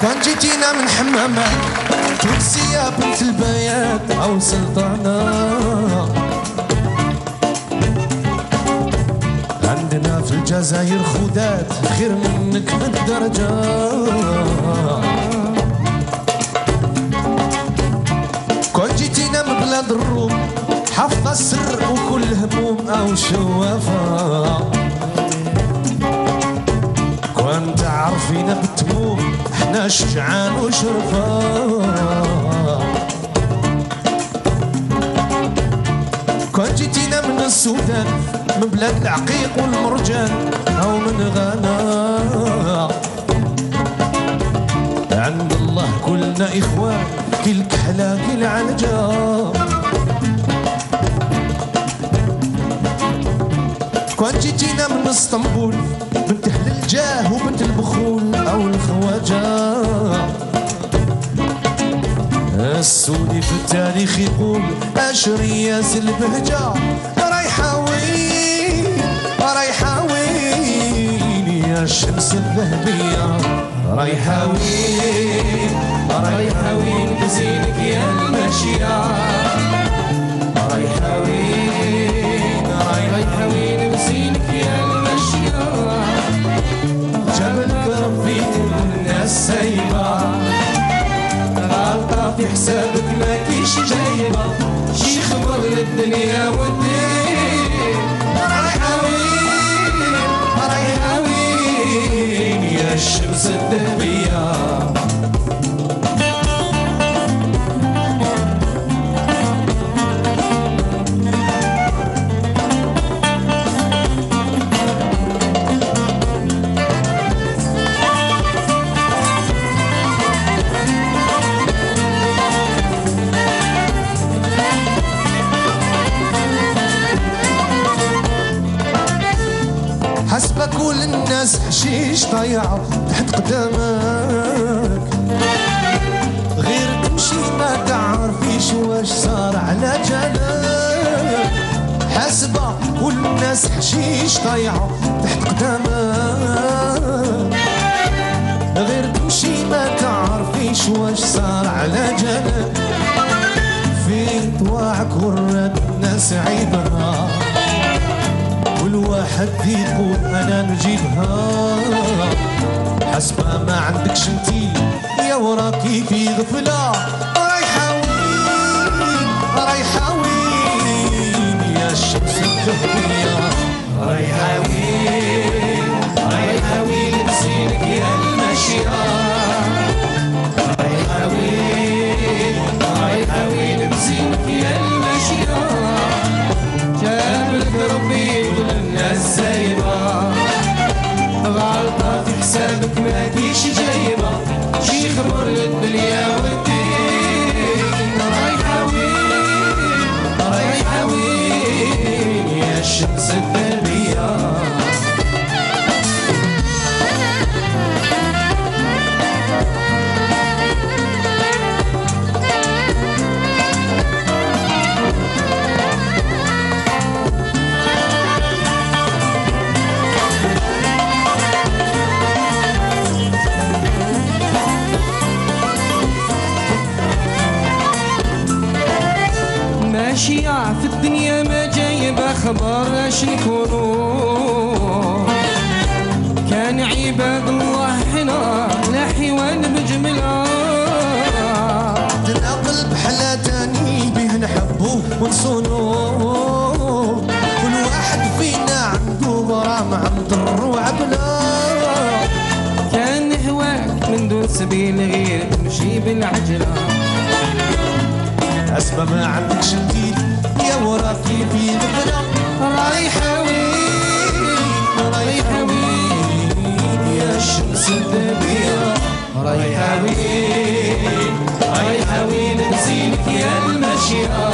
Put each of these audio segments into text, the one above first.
كان جيتينا من حمامة تونسية بنت البيات أو سلطانة. عندنا في الجزائر خدات خير منك من الدرجة كون جيتينا من بلاد الروم حافظة السر وكل هموم أو شوافة. كون تعرفينا بالتموم إحنا شجعان وشرفا كون جيتينا من السودان من بلاد العقيق والمرجان أو من غانا. عند الله كلنا اخوان كي الكحله كي العلجه كون جيتينا من إسطنبول بنت الجاه وبنت البخول أو الخواجة. السودي في التاريخ يقول اشرياس البهجه رايحه وين رايحه وين يا الشمس الذهبية. رايحه وين رايحه وين بزينك يا المشية. جايبة شي خبر للدنيا والدين. رايحة وين؟ رايحة وين يا الشمس الذهبية؟ الناس حشيش ضيعة تحت قدامك. غير تمشي ما تعرفيش واش صار على جالك حسبة كل الناس حشيش ضيعة تحت قدامك. غير تمشي ما تعرفيش واش صار على جالك في طواعك ورد الناس عيبها. واحد يقول أنا نجيبها. حسبة ما عندكش انتي يا وراكي في غفلة. يا ماشية في الدنيا ما جايبة خبر اش نكونوا كان عباد الله حنا لا حيوان بجملة تنقل بحلا تاني به نحبه ونصونو كل واحد فينا عنده غرام عند الروع بلا. كان هواك من دون سبيل غير تمشي بالعجلة. حسبة ما عندكش انتي يا وراكي في غفلة رايحة وين رايحة وين يا الشمس الذهبية رايحة وين رايحة وين بزينك يا المشيئة.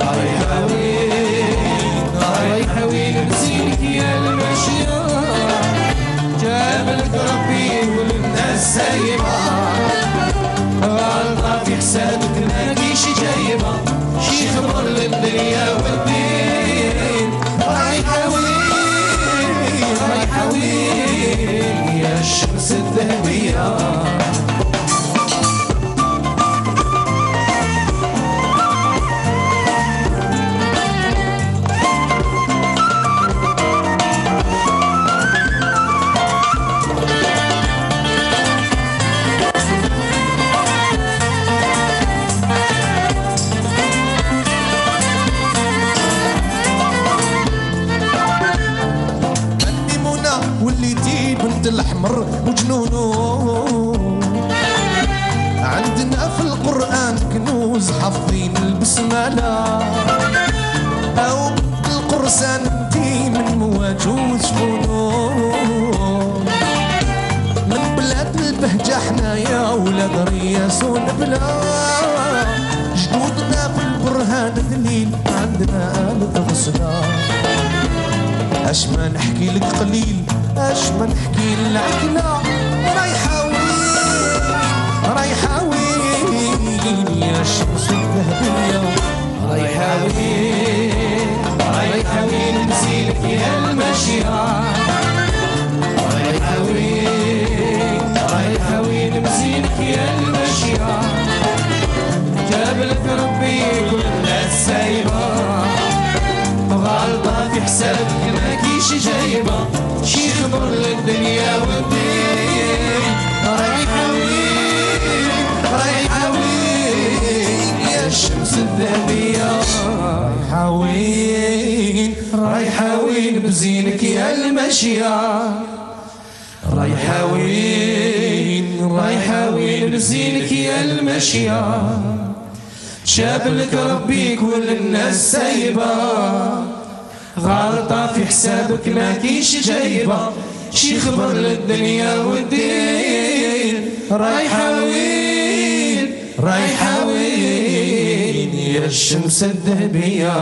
رايحة وين رايحة وين بزينك يا المشيئة. جابلك ربي والناس سايبة. الشمس الشمس وليتي بنت الاحمر وجنونو عندنا في القرآن كنوز حافظين البسملة. أو القرسان انتي من مواجوز شكونو من بلاد البهجة حنايا ولاد رياس ونبلا جدودنا في البرهان دليل عندنا آلة غسلة اش ما نحكي لك قليل ما نحكي العقلة رايحة وين رايحة وين يا شمس الذهبية. رايحة وين رايحة وين نسيلك يا المشية رايحة وين رايحة وين نسيلك يا المشية جاب لك ربي كل الناس سايبة غلطة في حسابك ما كيش جايبة. للدنيا والدين. رايحة وين رايحة وين يا الشمس الذهبية. رايحة وين رايحة وين بزينك يا المشية. رايحة وين رايحة وين بزينك يا المشية. شاف لك ربي كل الناس سايبة. غلطة في حسابك ما كيش جايبة. شي خبر للدنيا والدين رايحة وين؟ رايحة وين؟ يا الشمس الذهبية.